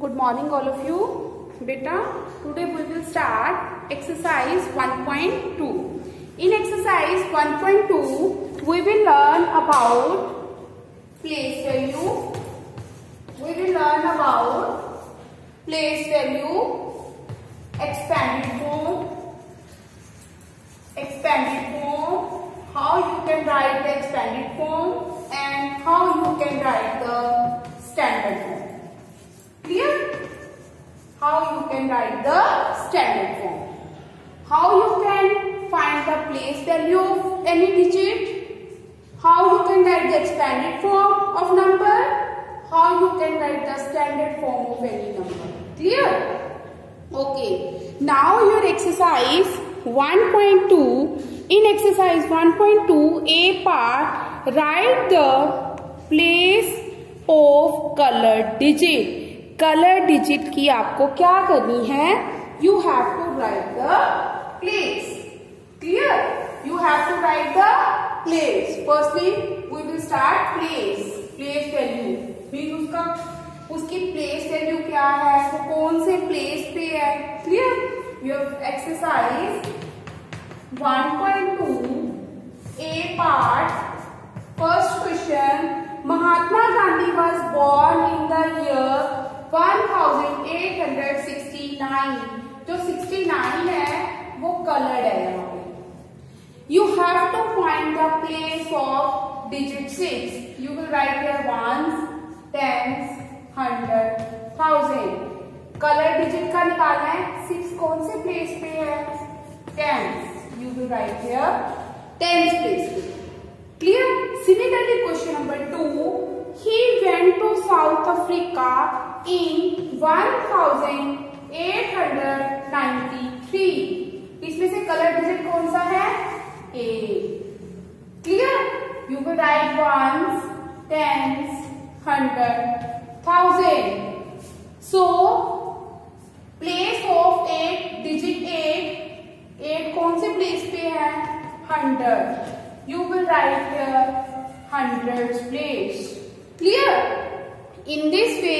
Good morning all of you. Beta, today we will start exercise 1.2. In exercise 1.2, we will learn about place value. We will learn about place value, expanded form, standard form of any number. Clear? Okay. Now your exercise 1.2. In exercise 1.2 A part, write the place of colored digit. Colour digit की आपको क्या करनी है you have to write the place clear you have to write the place firstly we will start place place value mean उसका उसकी place value क्या है, वो कौन से प्लेस पे है? Clear you exercise 1.2 A part first question Mahatma Gandhi was born in the year 1869 जो 69 है, वो कलर्ड है यहाँ पे. You have to find the place of digit six you will write your ones tens hundred thousand colour digit का निकालना है। Six कौन से प्लेस पे है? Tens you will write here tens place clear similarly question number two he went to South Africa in 1893 इसमें से colour digit कौन सा है? ए clear you will write ones tens hundred Thousand so place of eight digit eight eight कौन से place पे है hundred you will write hundred place clear in this way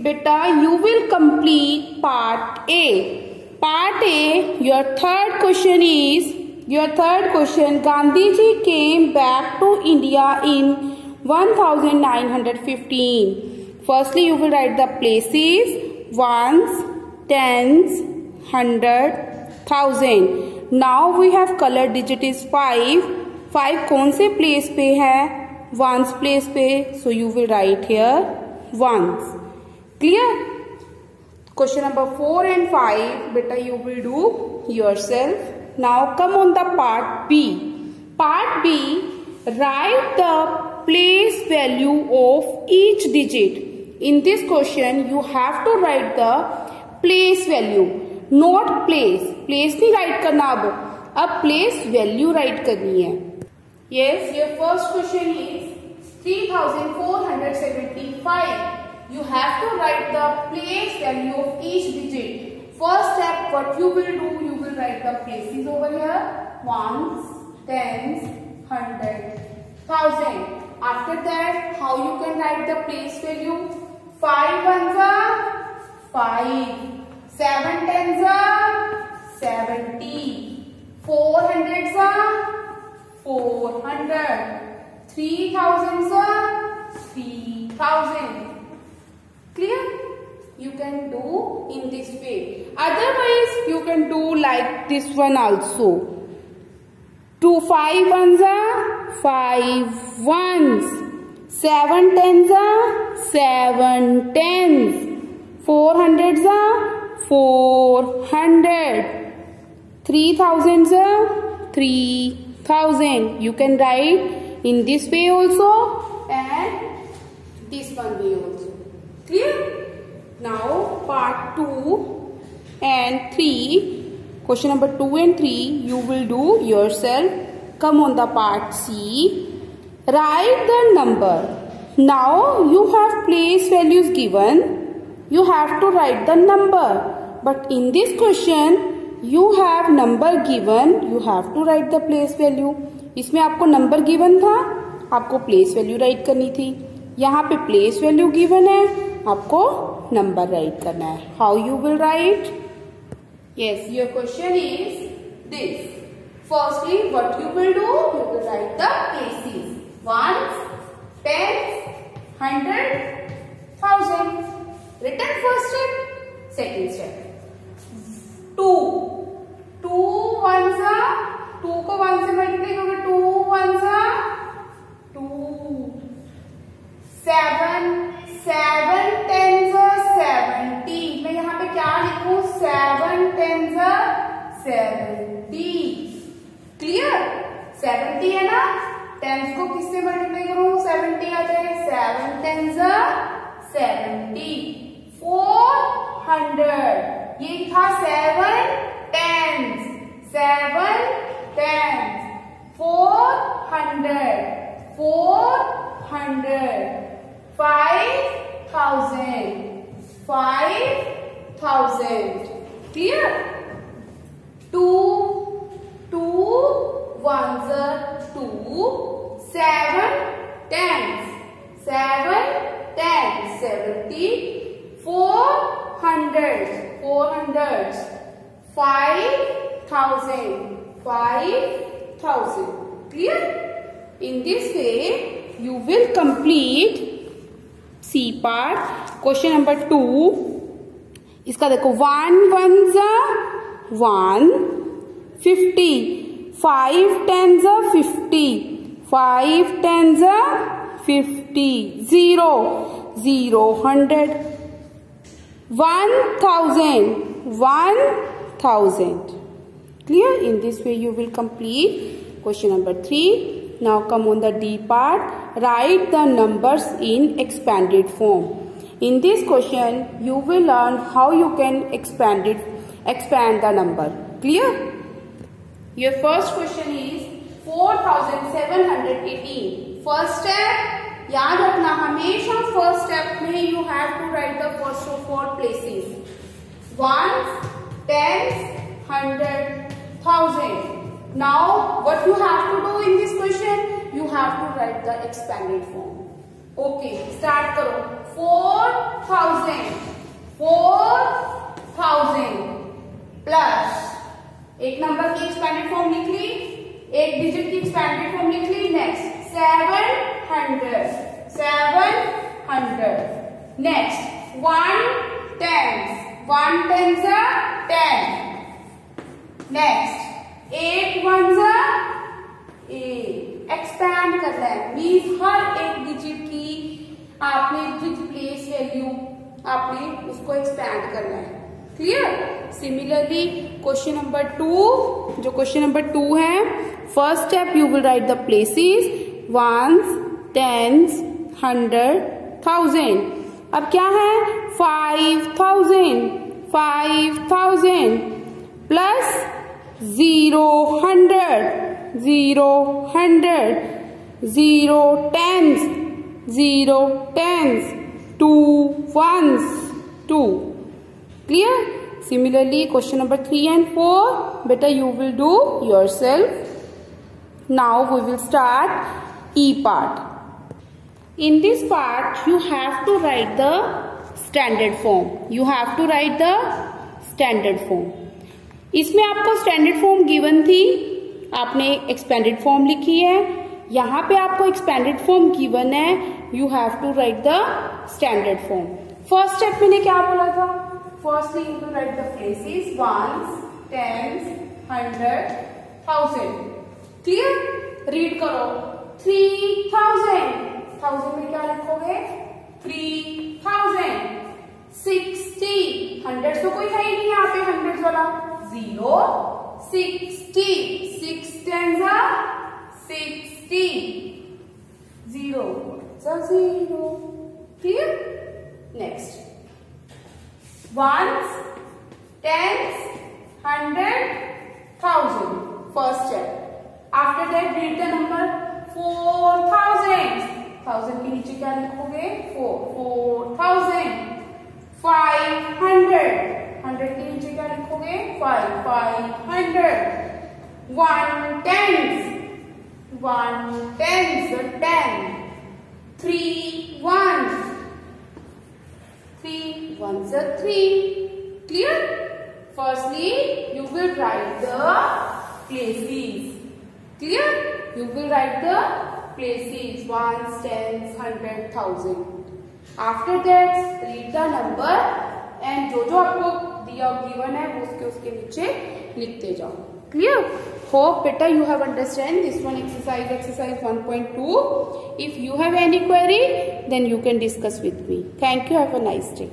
beta you will complete part A. Part A, your third question is, your third question, Gandhiji came back to India in 1915. Firstly, you will write the places, ones, tens, hundred, thousand. Now we have color digit is 5. 5 कौन से place पे है? Ones place पे. So you will write here ones. clear question number 4 and 5 beta you will do yourself now come on the part b part b write the place value of each digit in this question you have to write the place value not place place नहीं write करना अब अब place value write करनी है yes your first question is 3475 you have to write the place value of each digit. First step, what you will do, you will write the places over here. Ones, tens, hundred, thousand. After that, how you can write the place value? Five ones are five. Seven tens are seventy. Four hundreds are four hundred. Three thousands are three thousand clear you can do in this way otherwise you can do like this one also two five ones are five ones seven tens are seven tens four hundreds are four hundred three thousands are three thousand you can write in this way also and this one way also Clear? Now part 2 and 3, question number 2 and 3 you will do yourself. Come on the part C. Write the number. Now you have place values given. You have to write the number. But in this question you have number given. You have to write the place value. इसमें आपको number given था आपको place value write करनी थी यहाँ पे place value given है आपको नंबर राइट करना है how you will write yes your question is this firstly what you will do you will write the places ones tens hundred thousand return first step second step two two one सा two को one से multiply करोगे two one सा two seven seven ten seventy मैं यहाँ पे क्या लिखू? Seven ten seventy clear seventy है ना? टेंस को किससे मल्टीप्लाई करूँ? सेवेंटी आ जाए seven ten seventy four hundred ये था seven tens seven tens four hundred four hundred five thousand five thousand Clear? Two, two ones are two, seven tens, seven tens, seventy, four hundreds, four hundreds, five thousand, five thousand. Clear? In this way, you will complete C part question number two इसका देखो one one जा one fifty five ten जा fifty 5 tens are 50. 0. 0 hundred. 1000. 1000. Clear? In this way you will complete question number 3. Now come on the D part. Write the numbers in expanded form. In this question you will learn how you can expand it, expand the number. Clear? Your first question is 4718 first step याद रखना, हमेशा first step में you have to write the first of four places ones tens hundred thousand now what you have to do in this question you have to write the expanded form okay start करो. Four thousand four thousand plus एक number की expanded form निकली एक digit की expanded form लिख ली next seven hundred seven hundred next one ten one ten ten next eight one expand करना है. Mean हर एक डिजिट की आपने विथ प्लेस वैल्यू आपने उसको एक्सपैंड करना है. Clear similarly question number two जो क्वेश्चन नंबर टू है first step you will write the places ones tens hundred thousand अब क्या है? Five thousand five thousand plus zero hundred zero hundred zero zero zero zero two ones ones clear similarly question number three and four बेटा you will do yourself now we will start E part in this part you have to write the standard form you have to write the standard form इसमें आपको standard form given थी। आपने expanded form लिखी है। यहाँ पे आपको expanded form given है। You have to write the standard form first step मैंने क्या बोला था? Firstly you to write the places ones tens hundred thousand clear read करो. थ्री थाउज़ेंड थाउज़ेंड में क्या लिखोगे? थ्री थाउज़ेंड सिक्सटी हंड्रेड तो कोई है ही नहीं यहाँ पे हंड्रेड वाला. Zero sixty six ten sixty zero zero clear next ones tens hundred thousand first step after that read the number four thousand thousand के नीचे क्या लिखोगे? Four four thousand five hundred hundred के नीचे क्या लिखोगे? Five five hundred one tens one tens ten three one three, ones are three. Clear? Firstly, you will write the places. Clear? You will write the places, ones, tens, hundred, thousand. After that, read the number and जो आपको दिया given है वो उसके उसके नीचे लिखते जाओ clear? Hope better. you have understand this one exercise exercise 1.2 if you have any query then you can discuss with me. Thank you. Have a nice day.